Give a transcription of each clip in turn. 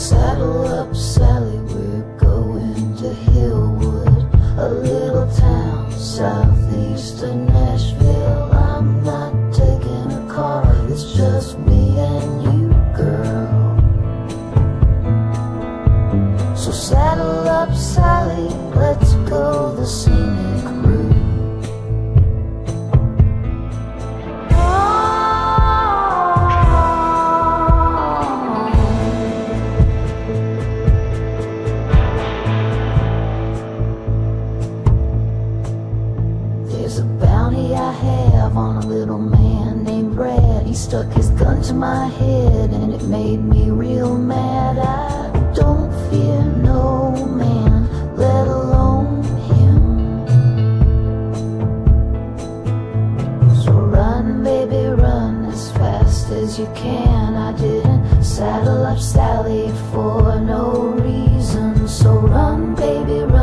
saddle up, Sally, we're going to Hillwood, a little town southeast of Nashville. I'm not taking a car, it's just me and you, girl. So saddle up, Sally, let's go the scenic little man named Brad He stuck his gun to my head and it made me real mad. I don't fear no man, let alone him. So run, baby, run as fast as you can. I didn't saddle up Sally for no reason. So run, baby, run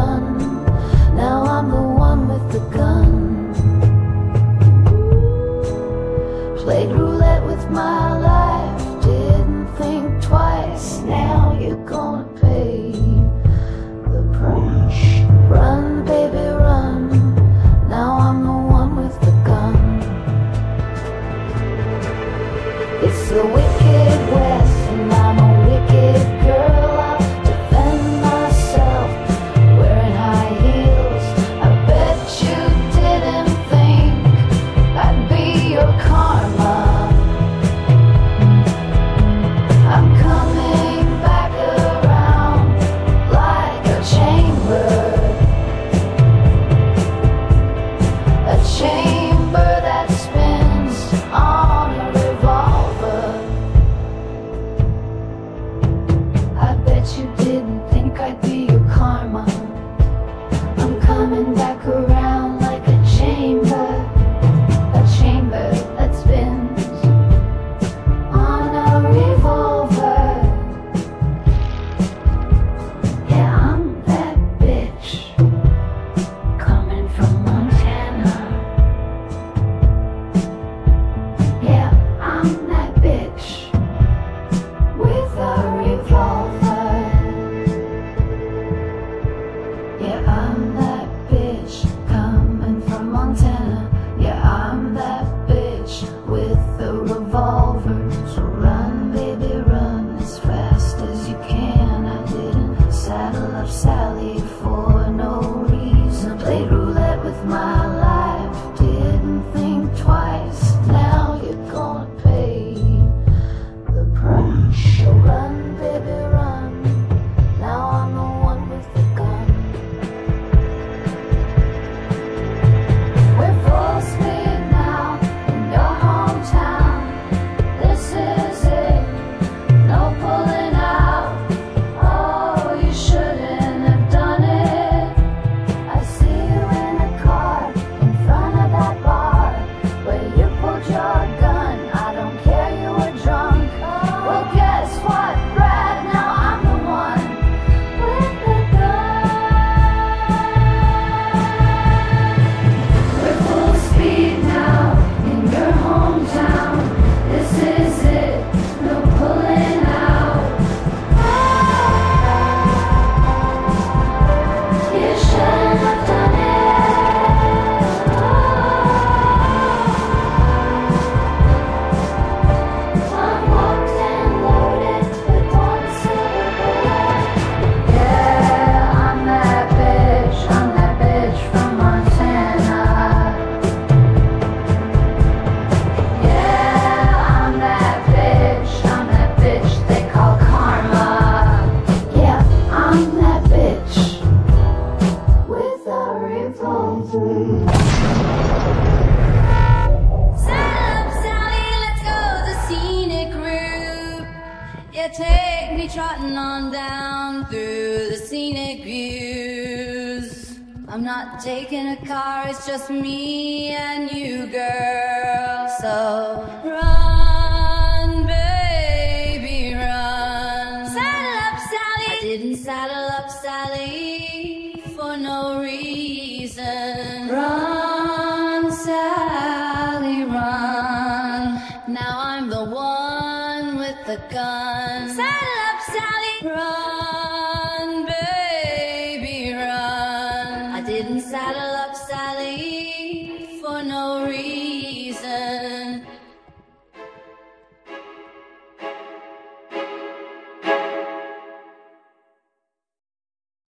take me trotting on down through the scenic views. I'm not taking a car, it's just me and you, girl. So run, baby, run. Saddle up, Sally. I didn't saddle up, Sally for no reason. Run, Sally, run. Now I'm the one with the gun. Saddle up, Sally. Run, baby, run. I didn't saddle up, Sally, for no reason.